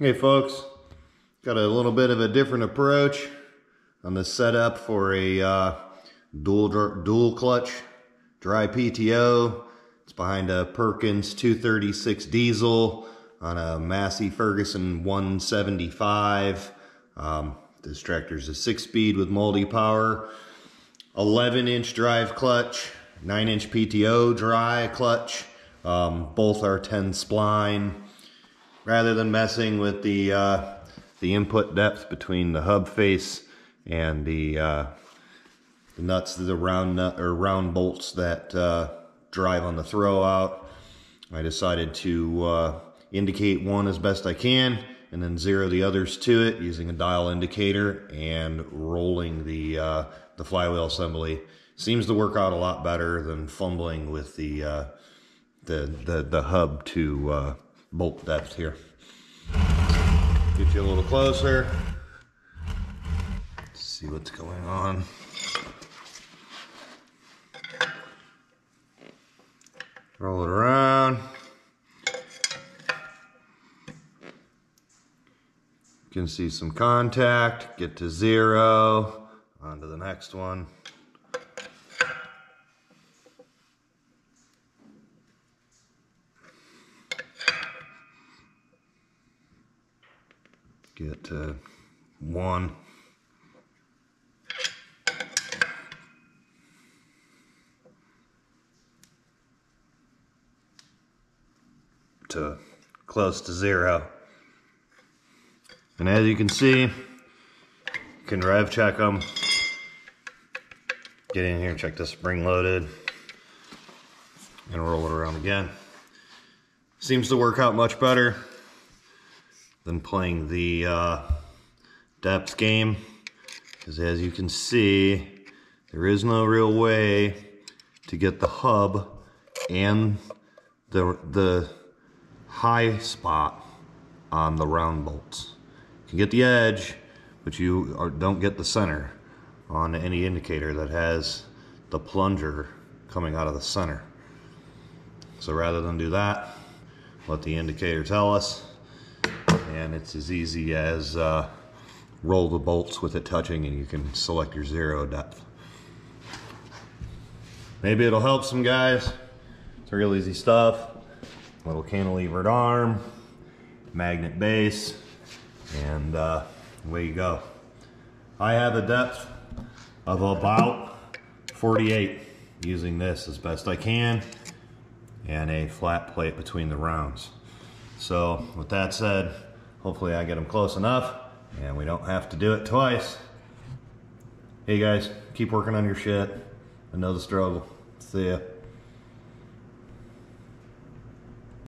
Hey folks, got a little bit of a different approach on the setup for a uh, dual dual clutch dry PTO. It's behind a Perkins 236 diesel on a Massey Ferguson 175. Um, this tractor's a six speed with multi power, 11 inch drive clutch, 9 inch PTO dry clutch. Um, both are 10 spline rather than messing with the uh, the input depth between the hub face and the, uh, the nuts, the round nut or round bolts that uh, drive on the throw out. I decided to uh, indicate one as best I can and then zero the others to it using a dial indicator and rolling the uh, the flywheel assembly. Seems to work out a lot better than fumbling with the uh, the, the the hub to bolt depth here. Get you a little closer. See what's going on. Roll it around. You can see some contact, get to zero, on to the next one. Get to one. to close to zero. And as you can see, you can rev check them. Get in here, check the spring loaded, and roll it around again. Seems to work out much better than playing the uh, depth game. Because as you can see, there is no real way to get the hub and the, the high spot on the round bolts. You can get the edge, but you are, don't get the center on any indicator that has the plunger coming out of the center. So rather than do that, let the indicator tell us it's as easy as uh, roll the bolts with it touching and you can select your zero depth. Maybe it'll help some guys. It's real easy stuff. Little cantilevered arm, magnet base, and uh, away you go. I have a depth of about 48 using this as best I can and a flat plate between the rounds. So with that said, Hopefully I get them close enough and we don't have to do it twice. Hey guys, keep working on your shit. I know the struggle. See ya.